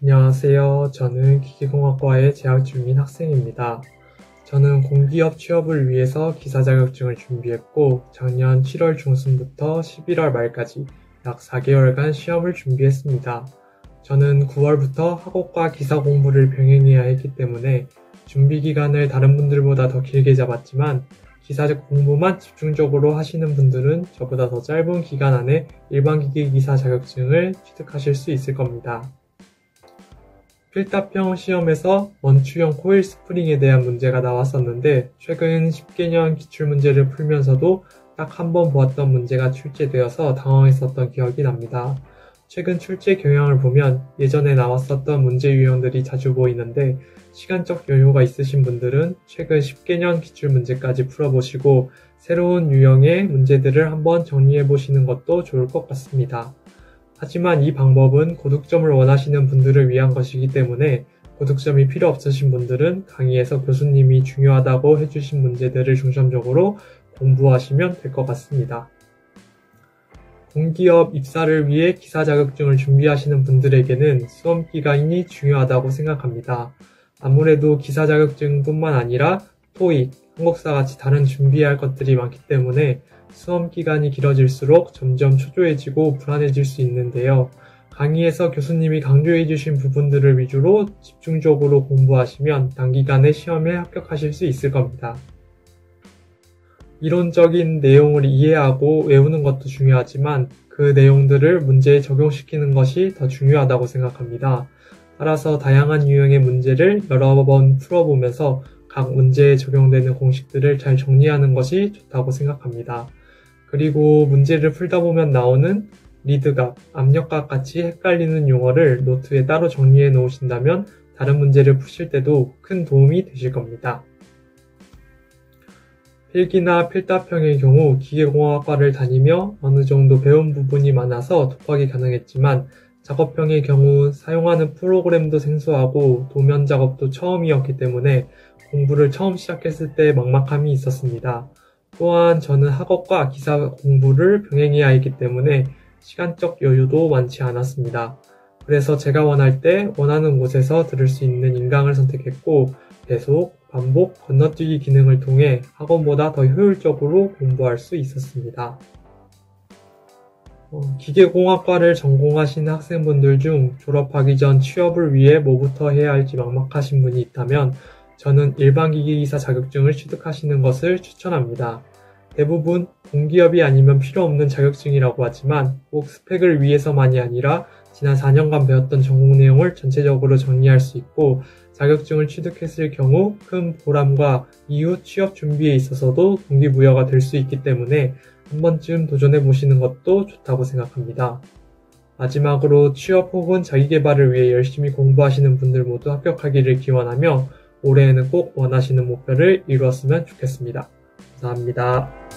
안녕하세요. 저는 기계공학과에 재학 중인 학생입니다. 저는 공기업 취업을 위해서 기사 자격증을 준비했고 작년 7월 중순부터 11월 말까지 약 4개월간 시험을 준비했습니다. 저는 9월부터 학업과 기사 공부를 병행해야 했기 때문에 준비 기간을 다른 분들보다 더 길게 잡았지만 기사적 공부만 집중적으로 하시는 분들은 저보다 더 짧은 기간 안에 일반 기계 기사 자격증을 취득하실 수 있을 겁니다. 필답형 시험에서 원추형 코일 스프링에 대한 문제가 나왔었는데 최근 10개년 기출문제를 풀면서도 딱 한 번 보았던 문제가 출제되어서 당황했었던 기억이 납니다. 최근 출제 경향을 보면 예전에 나왔었던 문제 유형들이 자주 보이는데 시간적 여유가 있으신 분들은 최근 10개년 기출 문제까지 풀어보시고 새로운 유형의 문제들을 한번 정리해 보시는 것도 좋을 것 같습니다. 하지만 이 방법은 고득점을 원하시는 분들을 위한 것이기 때문에 고득점이 필요 없으신 분들은 강의에서 교수님이 중요하다고 해주신 문제들을 중점적으로 공부하시면 될 것 같습니다. 공기업 입사를 위해 기사 자격증을 준비하시는 분들에게는 수험 기간이 중요하다고 생각합니다. 아무래도 기사 자격증뿐만 아니라 토익, 한국사 같이 다른 준비해야 할 것들이 많기 때문에 수험 기간이 길어질수록 점점 초조해지고 불안해질 수 있는데요. 강의에서 교수님이 강조해 주신 부분들을 위주로 집중적으로 공부하시면 단기간에 시험에 합격하실 수 있을 겁니다. 이론적인 내용을 이해하고 외우는 것도 중요하지만 그 내용들을 문제에 적용시키는 것이 더 중요하다고 생각합니다. 따라서 다양한 유형의 문제를 여러 번 풀어보면서 각 문제에 적용되는 공식들을 잘 정리하는 것이 좋다고 생각합니다. 그리고 문제를 풀다 보면 나오는 리드각, 압력각 같이 헷갈리는 용어를 노트에 따로 정리해 놓으신다면 다른 문제를 푸실 때도 큰 도움이 되실 겁니다. 필기나 필답형의 경우 기계공학과를 다니며 어느 정도 배운 부분이 많아서 독학이 가능했지만 작업형의 경우 사용하는 프로그램도 생소하고 도면 작업도 처음이었기 때문에 공부를 처음 시작했을 때 막막함이 있었습니다. 또한 저는 학업과 기사 공부를 병행해야 했기 때문에 시간적 여유도 많지 않았습니다. 그래서 제가 원할 때 원하는 곳에서 들을 수 있는 인강을 선택했고 배속, 반복, 건너뛰기 기능을 통해 학원보다 더 효율적으로 공부할 수 있었습니다. 어, 기계공학과를 전공하시는 학생분들 중 졸업하기 전 취업을 위해 뭐부터 해야 할지 막막하신 분이 있다면 저는 일반 기계기사 자격증을 취득하시는 것을 추천합니다. 대부분 공기업이 아니면 필요 없는 자격증이라고 하지만 꼭 스펙을 위해서만이 아니라 지난 4년간 배웠던 전공 내용을 전체적으로 정리할 수 있고 자격증을 취득했을 경우 큰 보람과 이후 취업 준비에 있어서도 동기부여가 될 수 있기 때문에 한 번쯤 도전해 보시는 것도 좋다고 생각합니다. 마지막으로 취업 혹은 자기개발을 위해 열심히 공부하시는 분들 모두 합격하기를 기원하며 올해에는 꼭 원하시는 목표를 이루었으면 좋겠습니다. 감사합니다.